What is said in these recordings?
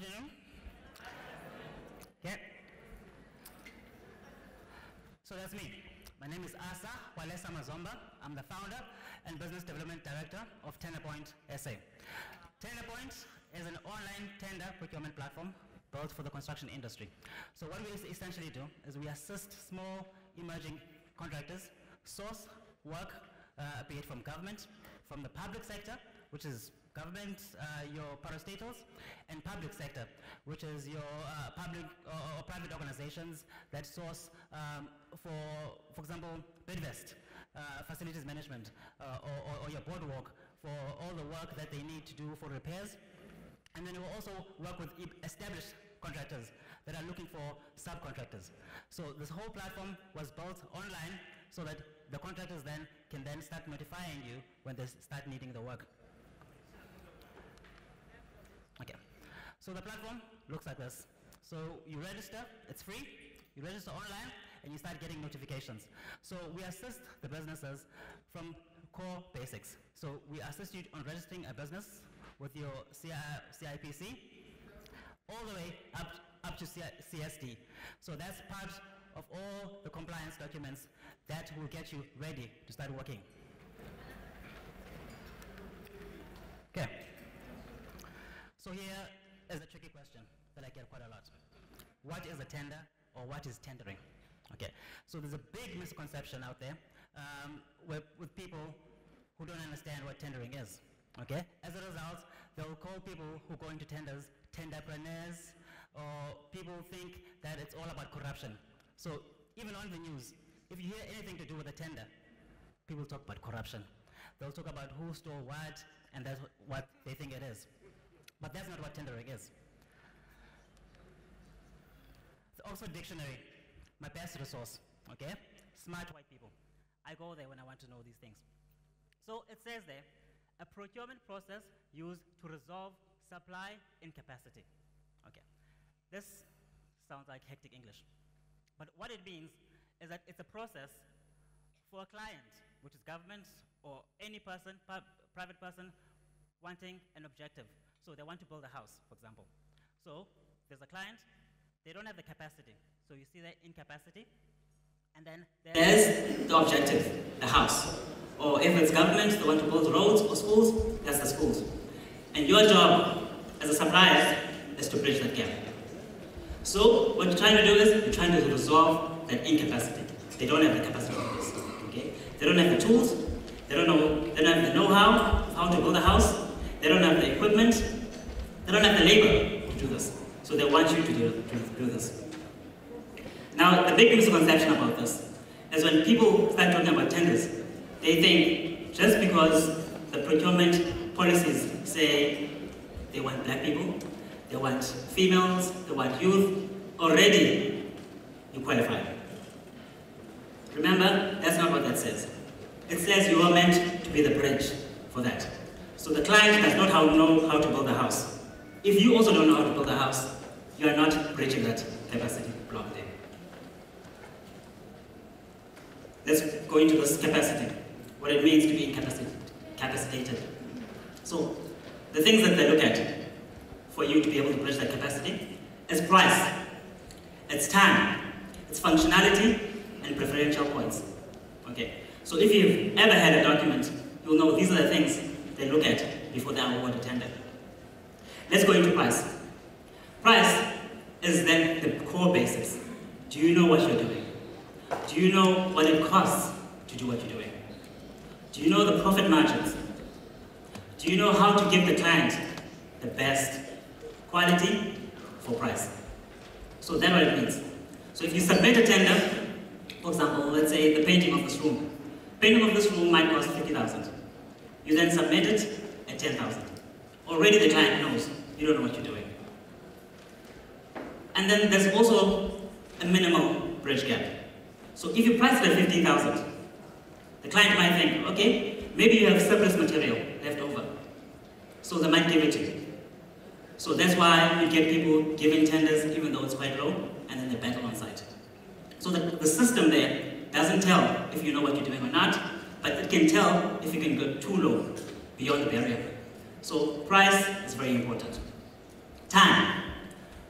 afternoon. Okay. So that's me. My name is Asa Walesa Mazomba. I'm the founder and business development director of TenderPoint SA. TenderPoint is an online tender procurement platform built for the construction industry. So what we essentially do is we assist small emerging contractors source work, uh, be it from government, from the public sector, which is government, uh, your parastatals, and public sector, which is your uh, public or, or, private organizations that source um, for, for example, Bidvest, uh, facilities management, uh, or, or, your boardwalk for all the work that they need to do for repairs. And then we'll also work with established contractors that are looking for subcontractors. So this whole platform was built online so that the contractors then can then start notifying you when they start needing the work. Okay, so the platform looks like this. So you register, it's free, you register online, and you start getting notifications. So we assist the businesses from core basics. So we assist you on registering a business with your CI, CIPC, all the way up, up to CSD. So that's part of all the compliance documents that will get you ready to start working. Okay. So here is a tricky question that I get quite a lot. What is a tender or what is tendering? Okay, so there's a big misconception out there um, with, with people who don't understand what tendering is. Okay, as a result, they'll call people who go into tenders tenderpreneurs, or people think that it's all about corruption. So even on the news, if you hear anything to do with a tender, people talk about corruption. They'll talk about who stole what, and that's what they think it is. But that's not what tendering is. Oxford Dictionary, my best resource, okay? Smart white people. I go there when I want to know these things. So it says there, a procurement process used to resolve supply incapacity. Okay. This sounds like hectic English. But what it means is that it's a process for a client, which is government or any person, private person, wanting an objective. So they want to build a house, for example. So there's a client, they don't have the capacity. So you see that incapacity, and then there's the objective, the house. Or if it's government, they want to build roads or schools, that's the schools. And your job as a supplier is to bridge that gap. So what you're trying to do is you're trying to resolve that incapacity. They don't have the capacity for this. Okay? They don't have the tools, they don't know they don't have the know-how how to build a house, they don't have the equipment, they don't have the labor to do this. So they want you to do, to do this. Now, the big misconception about this is when people start talking about tenders, they think just because the procurement policies say they want black people, they want females, they want youth, already you qualify. Remember, that's not what that says. It says you are meant to be the bridge for that. So the client does not know how to build a house. If you also don't know how to build a house, you are not bridging that capacity block there. Let's go into this capacity, what it means to be incapacitated. So, the things that they look at for you to be able to bridge that capacity is price, it's time, it's functionality, and preferential points. Okay, so if you've ever had a document, you'll know these are the things they look at before they award a tender. Let's go into price. Price is then the core basis. Do you know what you're doing? Do you know what it costs to do what you're doing? Do you know the profit margins? Do you know how to give the client the best quality for price? So that's what it means. So if you submit a tender, for example, let's say the painting of this room. Painting of this room might cost 50,000. You then submit it at 10,000. Already the client knows you don't know what you're doing. And then there's also a minimal bridge gap. So if you price it at 15,000, the client might think, okay, maybe you have surplus material left over. So they might give it to you. So that's why you get people giving tenders even though it's quite low, and then they battle on site. So the, the system there doesn't tell if you know what you're doing or not, but it can tell if you can go too low, beyond the barrier. So price is very important. Time.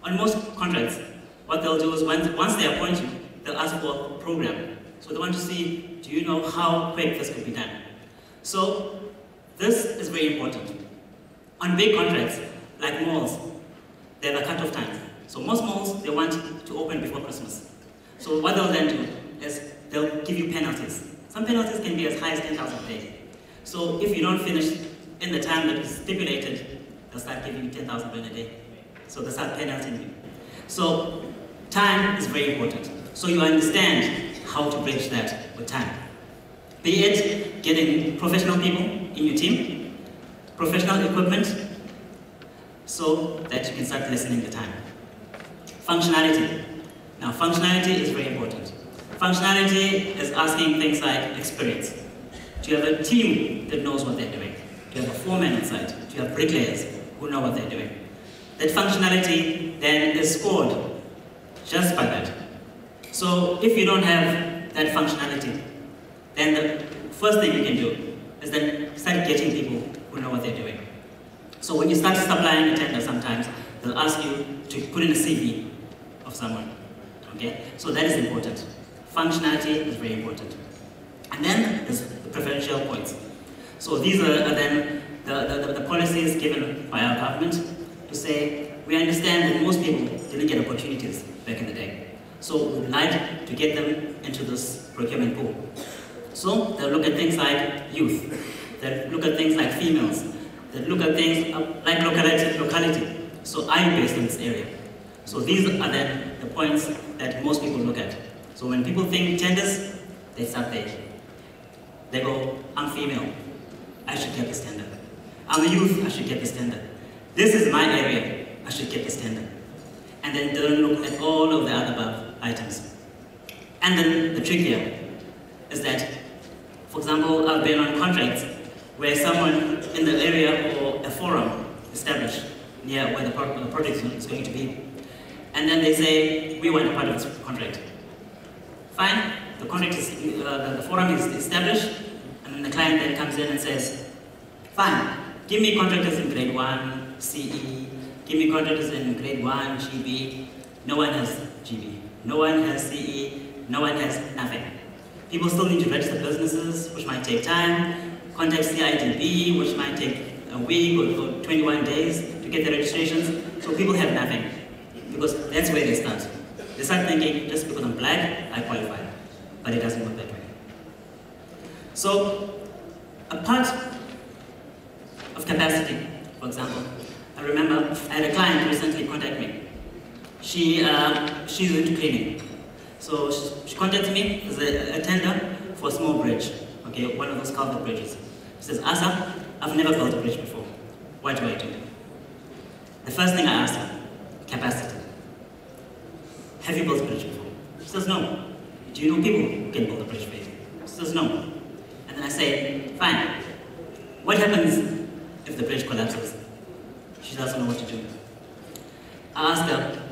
On most contracts, what they'll do is once, once they appoint you, they'll ask for a program. So they want to see, do you know how quick this could be done? So this is very important. On big contracts, like malls, they have a cut-off time. So most malls, they want to open before Christmas. So what they'll then do is they'll give you penalties. Some penalties can be as high as 10,000 a day. So if you don't finish in the time that is stipulated, they'll start giving you 10,000 a day. So they start penalizing you. So time is very important. So you understand how to bridge that with time. Be it getting professional people in your team, professional equipment, so that you can start lessening the time. Functionality. Now, functionality is very important. Functionality is asking things like experience. Do you have a team that knows what they're doing? Do you have a foreman inside? Do you have bricklayers who know what they're doing? That functionality then is scored just by that. So if you don't have that functionality, then the first thing you can do is then start getting people who know what they're doing. So when you start supplying a tender sometimes, they'll ask you to put in a CV of someone. Okay? So that is important. Functionality is very important. And then there's the preferential points. So these are, are then the, the, the, policies given by our government to say, we understand that most people didn't get opportunities back in the day. So we'd like to get them into this procurement pool. So they'll look at things like youth, they'll look at things like females, they'll look at things like locality, locality. So you based in this area? So these are then the points that most people look at. So when people think tenders, they start there. They go, I'm female, I should get this tender. I'm a youth, I should get this tender. This is my area, I should get this tender. And then don't look at all of the other items. And then the trick here is that, for example, I've been on contracts where someone in the area or a forum established near where the, pro the project is going to be, and then they say, we want a part of this contract. Fine, the contract is, uh, the, forum is established, and then the client then comes in and says, fine, give me contractors in grade 1, CE, give me contractors in grade 1, GB, no one has GB, no one has CE, no one has nothing. People still need to register businesses, which might take time, contact CIDB, which might take a week or, or 21 days to get the registrations, so people have nothing, because that's where they start. They start thinking, just because I'm black, I qualify, but it doesn't work that way. So, a part of capacity, for example, I remember I had a client recently contact me. She, uh, she's into cleaning. So she, she contacted me as a, a, tender for a small bridge, okay, one of those culvert bridges. She says, Asa, I've never built a bridge before. What do I do? The first thing I asked her, capacity. Have you built a bridge before? She says, no. Do you know people who can build a bridge for you? She says, no. And then I say, fine. What happens if the bridge collapses? She doesn't know what to do. I ask her,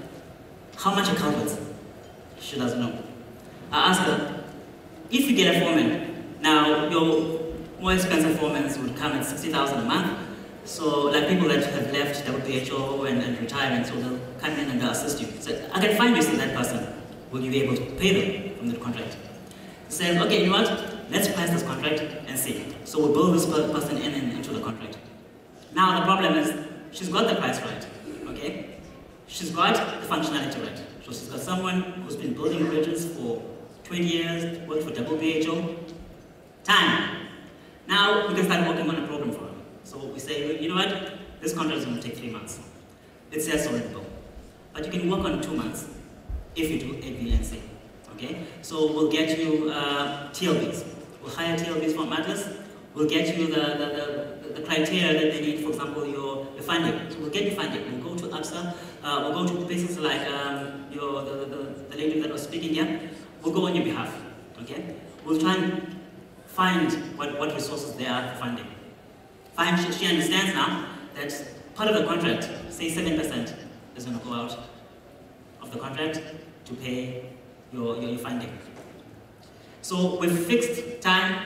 how much are culverts? She doesn't know. I ask her, if you get a foreman, now your more expensive foremen would come at 60,000 a month. So like people that have left WBHO and, and retirement, so they'll come in and assist you. So I can find you that person. Will you be able to pay them from the contract? Says, okay, you know what? Let's price this contract and see. So we'll build this person in and into the contract. Now the problem is, she's got the price right? She's got the functionality right. So she's got someone who's been building bridges for 20 years, worked for WBHO. Time. Now we can start working on a program for her. So we say, you know what? This contract is going to take three months. It says so in the bill. But you can work on two months if you do A, B, and C. Okay? So we'll get you uh, TLBs. We'll hire TLBs from Atlas. We'll get you the, the, the, the, criteria that they need, for example, your, your funding. So we'll get you funding. We'll go to ABSA. Uh, we'll go to places like um, your, the, the, the lady that was speaking here. We'll go on your behalf. Okay? We'll try and find what, what resources there are for funding. Find, she, she understands now that part of the contract, say 7%, is going to go out of the contract to pay your, your, your funding. So with fixed time,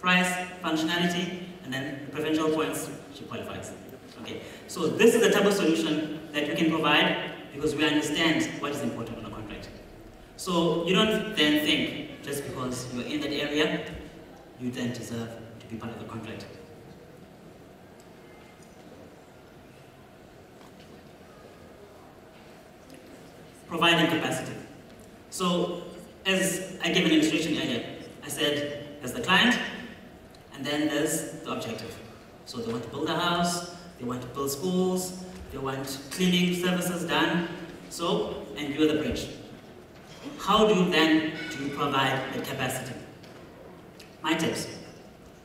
price, functionality, and then the preferential points, she qualifies. Okay. So this is the type of solution that we can provide because we understand what is important on a contract. So you don't then think, just because you're in that area, you then deserve to be part of the contract. Providing capacity. So, as I gave an illustration earlier, I said there's the client, and then there's the objective. So they want to build a house, they want to build schools, they want cleaning services done. So, and you're the bridge. How do you then do you provide the capacity? My tips.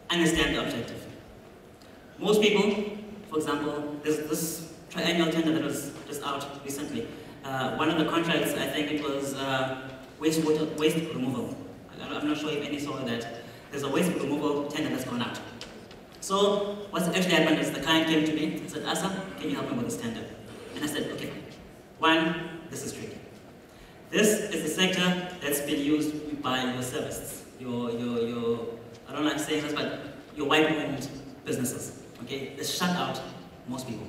Understand the objective. Most people, for example, there's this triennial tender that was just out recently. Uh, one of the contracts, I think it was uh, wastewater, waste removal. I'm not sure if any saw that. There's a waste removal tender that's gone out. So what's actually happened is the client came to me and said, Asa, can you help me with this tender? And I said, okay, one, this is tricky. This is a sector that's been used by your services, your, your, your I don't like saying this, but your white-owned businesses, okay? They shut out most people.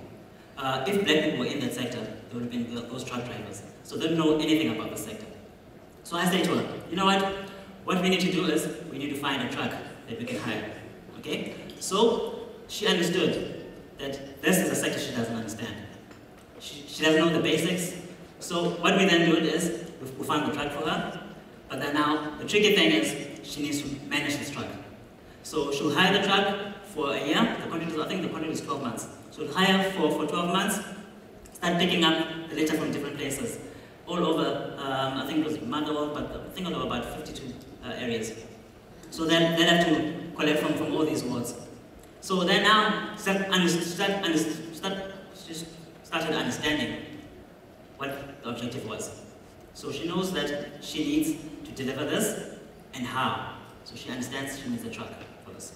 Uh, if black people were in that sector, they would have been those truck drivers. So they don't know anything about the sector. So I say to her, you know what? What we need to do is we need to find a truck that we can hire. Okay? So she understood that this is a sector she doesn't understand. She, she doesn't know the basics. So what we then do is we find the truck for her. But then now the tricky thing is she needs to manage this truck. So she'll hire the truck for a year. The contract is, I think the contract is 12 months. So she'll hire for, for 12 months, start picking up the litter from different places. All over, um, I think it was Motherwell, but I think it was about 52 uh, areas. So then they have to collect from, from all these wards. So then now start, start, start, started understanding what the objective was. So she knows that she needs to deliver this and how. So she understands she needs a truck for this.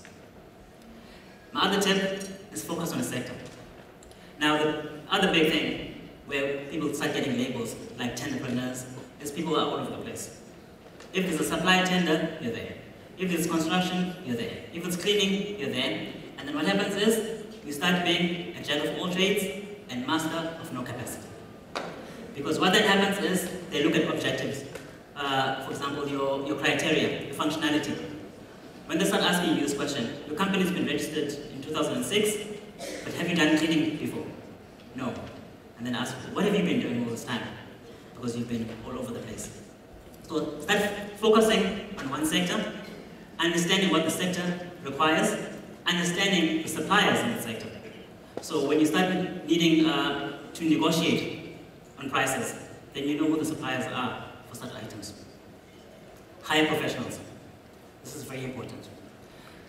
My other tip is focus on the sector. Now the other big thing where people start getting labels like tenderpreneurs is people are all over the place. If there's a supply tender, you're there. If it's construction, you're there. If it's cleaning, you're there. And then what happens is, you start being a jack of all trades and master of no capacity. Because what then happens is, they look at objectives. Uh, for example, your, your criteria, your functionality. When they start asking you this question, your company's been registered in 2006, but have you done cleaning before? No. And then ask, what have you been doing all this time? Because you've been all over the place. So start focusing on one sector, understanding what the sector requires, understanding the suppliers in the sector. So when you start needing uh, to negotiate on prices, then you know who the suppliers are for such items. Hire professionals. This is very important.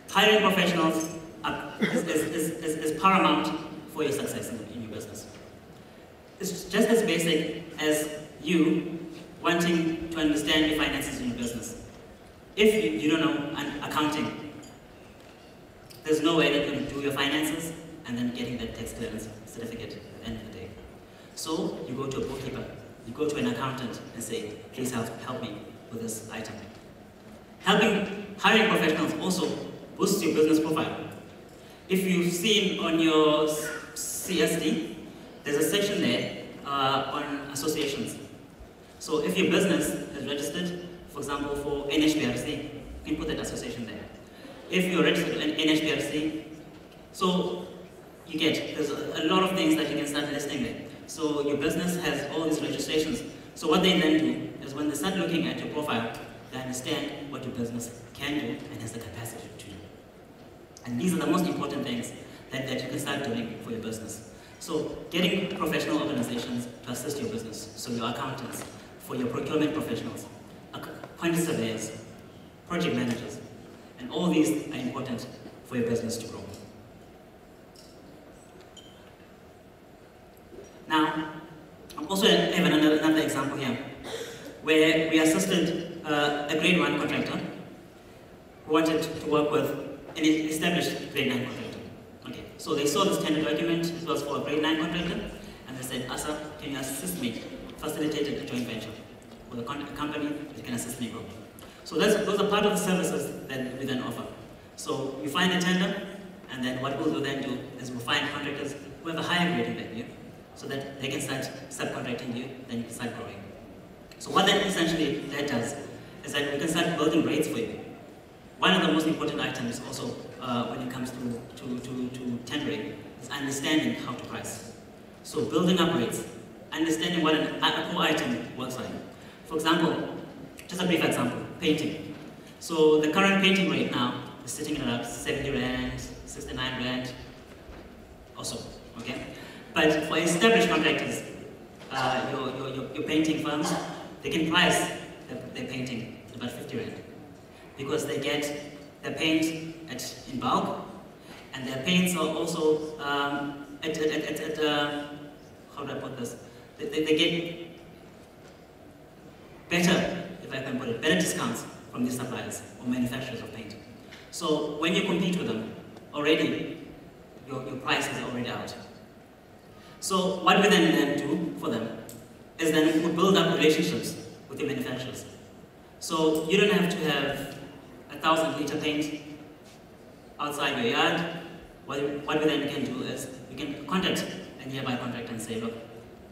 Hiring professionals are, is, is, is, is, paramount for your success in, in your business. It's just as basic as you wanting to understand your finances in your business. If you, you don't know accounting, there's no way that you can do your finances and then getting that tax clearance certificate at the end of the day. So you go to a bookkeeper, you go to an accountant and say, please help, help me with this item. Helping, hiring professionals also boosts your business profile. If you've seen on your CSD, there's a section there uh, on associations. So if your business is registered, for example, for NHBRC, you can put that association there. If you're registered in NHBRC, so you get, there's a, a lot of things that you can start listing there. So your business has all these registrations. So what they then do is when they start looking at your profile, they understand what your business can do and has the capacity to do. And these are the most important things that, that you can start doing for your business. So getting professional organizations to assist your business, so your accountants, for your procurement professionals, quantity surveyors, project managers, all these are important for your business to grow. Now, I'm also have another, another example here, where we assisted uh, a grade one contractor who wanted to work with an established grade nine contractor. Okay, so they saw this tender document, it was for a grade nine contractor, and they said, Asa, can you assist me? Facilitated a joint venture with a company that can assist me grow. So those are part of the services that we then offer. So we find a tender, and then what we'll then do is we'll find contractors who have a higher grading than you, so that they can start subcontracting you, then you can start growing. So what that essentially that does is that we can start building rates for you. One of the most important items also uh, when it comes to, to, to, to tendering is understanding how to price. So building up rates, understanding what an, a core item works like. For example, just a brief example, painting. So the current painting rate now is sitting at about 70 rand, 69 rand, also, okay? But for established contractors, uh, your, your, your, painting firms, they can price their, their painting at about 50 rand because they get the paint at, in bulk and their paints are also um, at, at, at, at uh, how do I put this? They, they, they, get better, can put it, better discounts from these suppliers or manufacturers of paint. So when you compete with them, already your, your price is already out. So what we then, then do for them is then we build up relationships with the manufacturers. So you don't have to have a thousand liter paint outside your yard. What, what we then can do is we can contact a nearby contractor and say, look,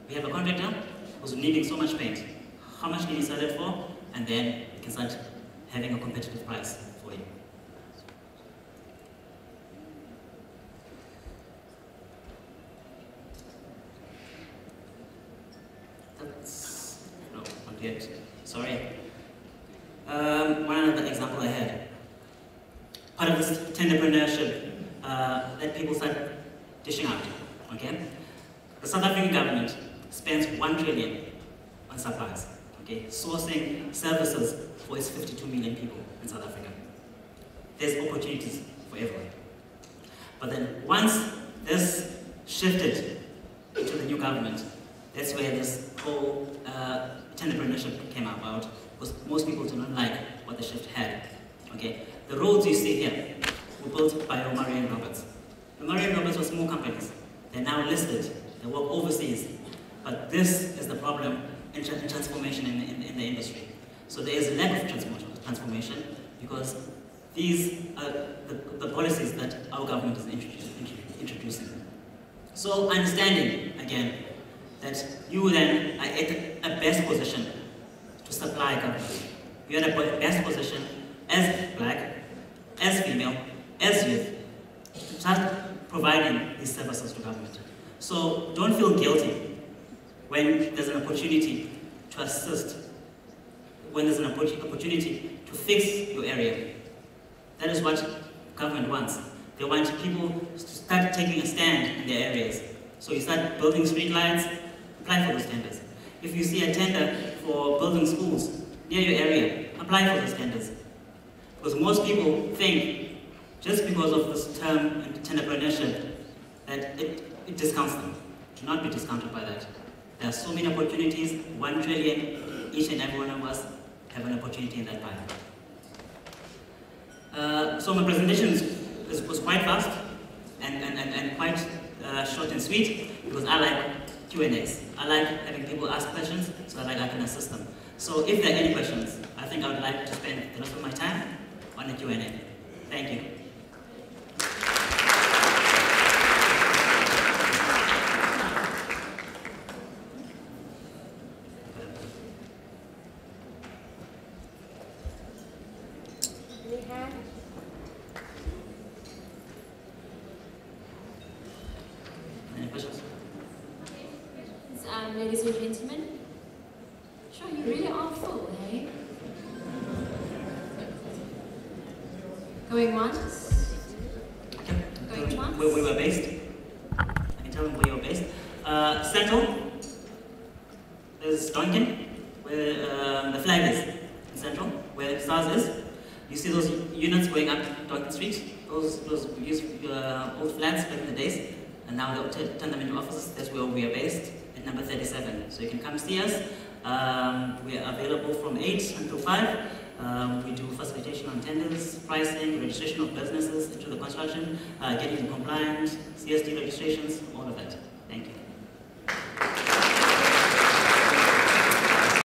we have a contractor who's needing so much paint. How much can you sell it for? And then we can start having a competitive price for you. That's, no, not yet. Sorry. Um, one other example I had. Part of this tenderpreneurship uh, that people start dishing out, okay? The South African government spends one trillion on supplies, okay? Sourcing services for its 52 million people in South Africa. There's opportunities for everyone. But then once this shifted to the new government, that's where this whole uh, entrepreneurship came about, because most people do not like what the shift had. Okay, the roads you see here were built by Murray Roberts. Murray Roberts were small companies. They're now listed. They work overseas. But this is the problem in, tra in transformation in, in, in, the industry. So there is a lack of transformation because these are the, the policies that our government is introducing. So understanding, again, that you then are at a best position to supply government. You are at a best position as black, as female, as youth, to start providing these services to government. So don't feel guilty when there's an opportunity to assist, when there's an opportunity to fix your area. That is what government wants. They want people to start taking a stand in their areas. So you start building streetlights, apply for those tenders. If you see a tender for building schools near your area, apply for those tenders. Because most people think, just because of this term tenderpreneurship, that it, it discounts them. Do not be discounted by that. There are so many opportunities, one trillion, each and every one of us have an opportunity in that pie. Uh, so my presentation was quite fast and, and, and, and quite uh, short and sweet because I like Q&As. I like having people ask questions so that I can assist them. So if there are any questions, I think I would like to spend the rest of my time on the Q&A. Thank you. Any questions? Um, ladies and gentlemen, sure, you really are full, hey? Going once? Okay. Where we were based. I can tell them where you're based. Uh, Central. There's Duncan, where um, the flag is in Central, where SARS is. You see those units going up Duncan Street? Those, those used uh, old flats back in the days, and now they'll turn them into offices. That's where we are based, at number 37. So you can come see us. Um, we are available from 8 until 5. Um, we do facilitation on tenders, pricing, registration of businesses into the construction, uh, getting compliant, CSD registrations, all of that.